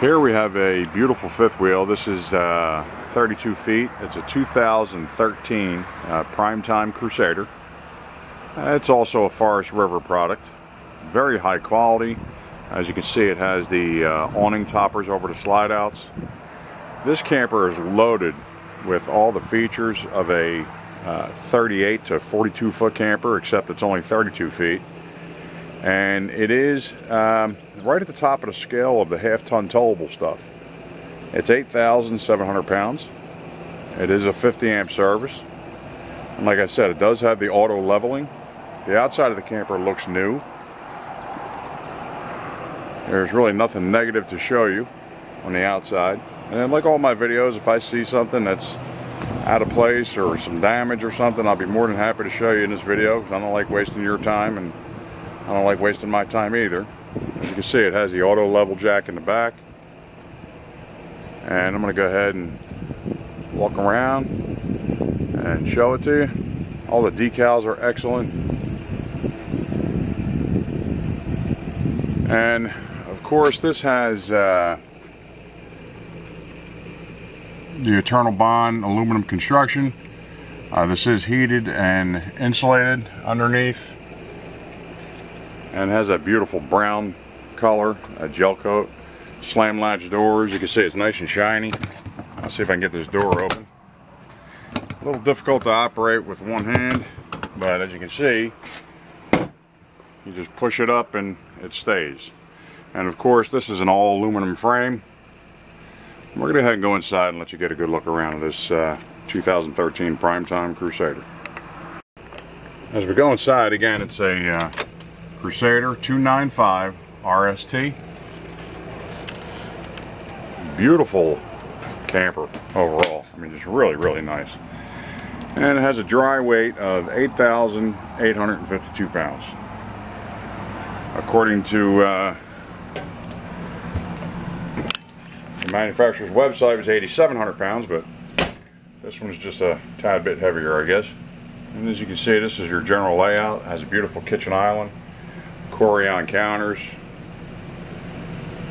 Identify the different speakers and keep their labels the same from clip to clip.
Speaker 1: Here we have a beautiful fifth wheel. This is uh, 32 feet. It's a 2013 uh, Primetime Crusader. Uh, it's also a Forest River product. Very high quality. As you can see, it has the uh, awning toppers over the slide outs. This camper is loaded with all the features of a uh, 38 to 42 foot camper, except it's only 32 feet. And it is um, right at the top of the scale of the half ton towable stuff. It's 8,700 pounds. It is a 50 amp service. And like I said, it does have the auto leveling. The outside of the camper looks new. There's really nothing negative to show you on the outside. And like all my videos, if I see something that's out of place or some damage or something, I'll be more than happy to show you in this video because I don't like wasting your time and I don't like wasting my time either. As you can see, it has the auto level jack in the back. And I'm going to go ahead and walk around and show it to you. All the decals are excellent. And of course, this has uh, the Eternal Bond aluminum construction. Uh, this is heated and insulated underneath and has a beautiful brown color, a gel coat, slam latch doors. You can see it's nice and shiny. I'll see if I can get this door open. A little difficult to operate with one hand, but as you can see, you just push it up and it stays. And of course, this is an all aluminum frame. We're going to go ahead and go inside and let you get a good look around this uh, 2013 Primetime Crusader. As we go inside, again, it's a uh, Crusader 295 RST. Beautiful camper overall. I mean, just really, really nice. And it has a dry weight of 8,852 pounds. According to uh, the manufacturer's website, it was 8,700 pounds, but this one's just a tad bit heavier, I guess. And as you can see, this is your general layout. It has a beautiful kitchen island. Corian counters.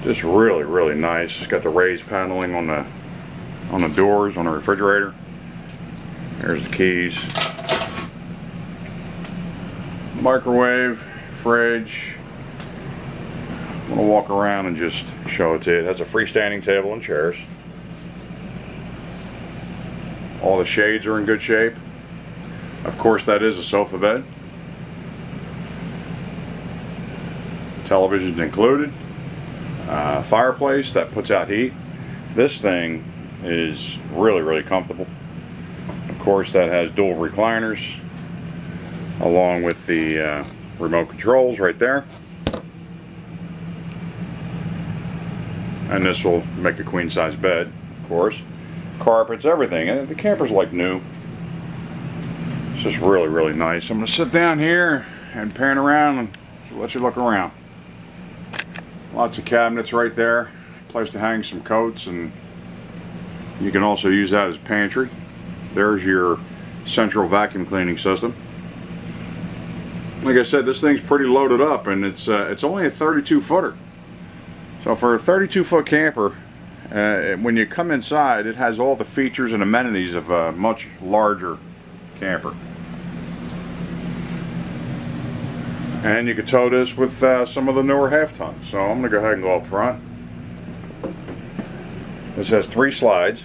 Speaker 1: Just really, really nice. It's got the raised paneling on the on the doors on the refrigerator. There's the keys. Microwave, fridge. I'm gonna walk around and just show it to you. It has a freestanding table and chairs. All the shades are in good shape. Of course, that is a sofa bed. Television's included. Uh, fireplace that puts out heat. This thing is really really comfortable. Of course that has dual recliners along with the uh, remote controls right there. And this will make a queen size bed of course. Carpets everything. And the camper's like new. It's just really really nice. I'm gonna sit down here and pan around and let you look around Lots of cabinets right there. Place to hang some coats and you can also use that as pantry. There's your central vacuum cleaning system. Like I said, this thing's pretty loaded up and it's uh, it's only a 32 footer. So for a 32 foot camper, uh, when you come inside, it has all the features and amenities of a much larger camper. And you can tow this with uh, some of the newer half tons. So I'm going to go ahead and go up front. This has three slides.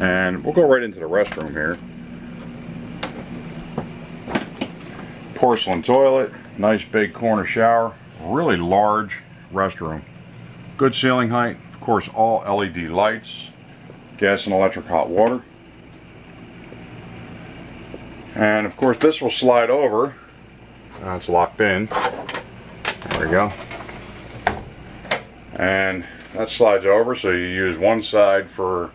Speaker 1: And we'll go right into the restroom here. Porcelain toilet, nice big corner shower, really large restroom. Good ceiling height, of course all LED lights, gas and electric hot water. And of course this will slide over. Now it's locked in. There we go. And that slides over so you use one side for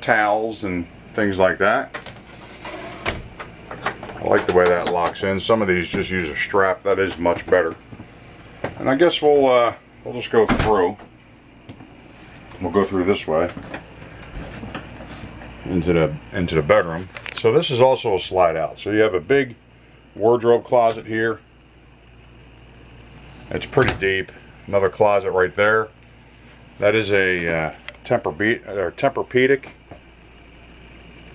Speaker 1: towels and things like that. I like the way that locks in. Some of these just use a strap. That is much better. And I guess we'll uh, we'll just go through. We'll go through this way into the into the bedroom. So this is also a slide out. So you have a big wardrobe closet here. It's pretty deep. another closet right there. That is a uh, Tempur or Tempur-Pedic.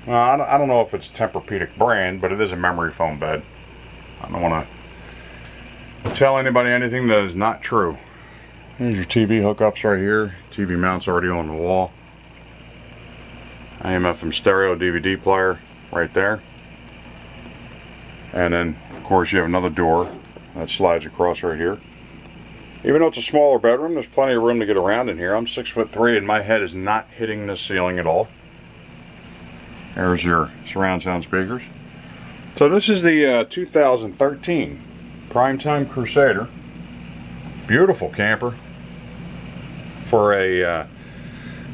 Speaker 1: Well, I don't, I don't know if it's Tempur-Pedic brand, but it is a memory foam bed. I don't want to tell anybody anything that is not true. Here's your TV hookups right here. TV mounts already on the wall. AM FM stereo DVD player right there. And then, of course, you have another door that slides across right here. Even though it's a smaller bedroom, there's plenty of room to get around in here. I'm six foot three and my head is not hitting the ceiling at all. There's your surround sound speakers. So this is the uh, 2013 Primetime Crusader. Beautiful camper. For a, uh,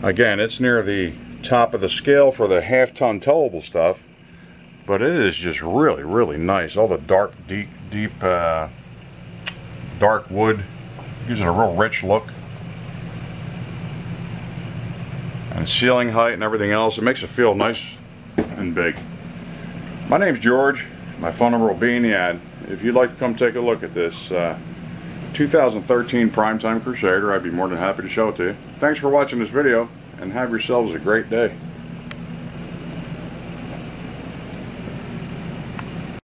Speaker 1: again, it's near the top of the scale for the half-ton towable stuff. But it is just really, really nice. All the dark, deep, deep, uh, dark wood gives it a real rich look. And ceiling height and everything else. It makes it feel nice and big. My name's George. My phone number will be in the ad. If you'd like to come take a look at this uh, 2013 Primetime Crusader, I'd be more than happy to show it to you. Thanks for watching this video and have yourselves a great day.